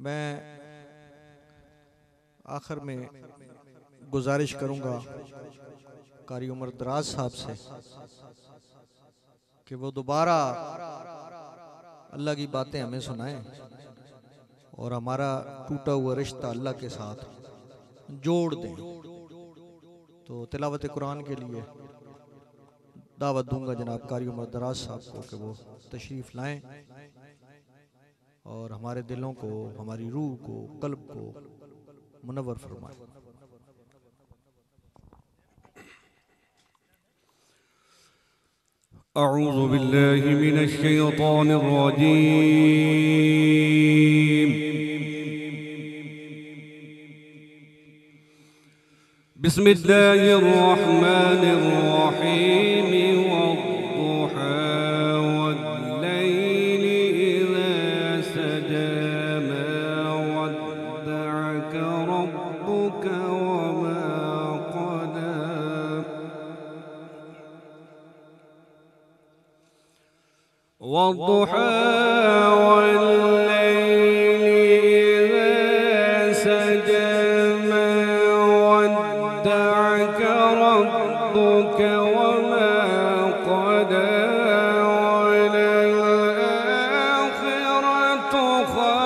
میں آخر میں گزارش کروں گا قاری عمر دراز صاحب سے کہ وہ دوبارہ اللہ کی باتیں ہمیں سنائیں اور ہمارا ٹوٹا ہوا رشتہ اللہ کے ساتھ جوڑ دیں۔ تو تلاوت قرآن کے لیے دعوت دوں گا جناب قاری عمر دراز صاحب کو کہ وہ تشریف لائیں۔ اور ہمارے دلوں کو، ہماری روح کو، قلب کو منور فرمائے۔ اعوذ باللہ من الشیطان الرجیم بسم اللہ الرحمن الرحیم والضحى والليل إذا سجى ما ودعك ربك وما قلى. وللآخرة خير.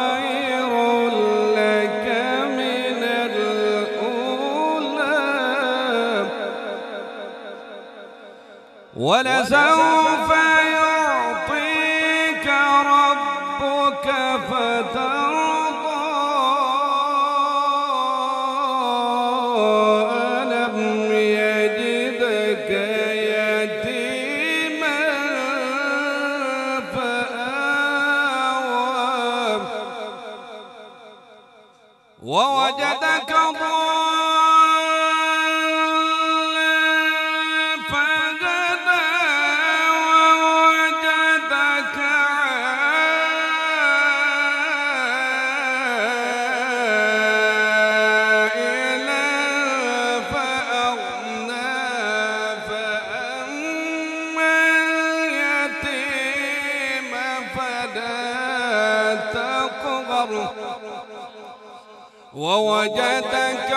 ولسوف يعطيك ربك فترضى. ووجدك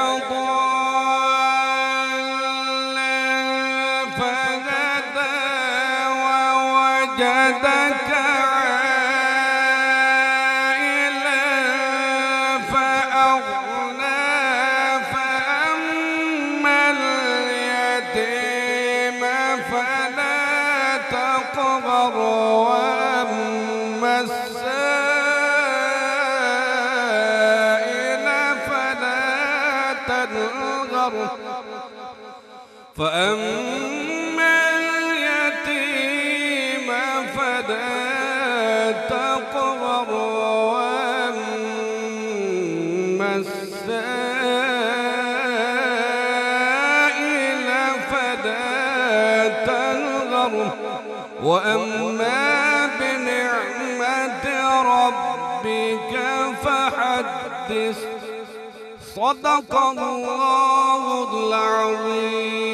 ضالا فهدى ووجدك عائلا فأغنى فأما اليتيم فلا تقهر تنهر فأما اليتيم فلا تقهر وأما السائل فلا تنهر وأما بنعمة ربك فحدث صدق الله العظيم.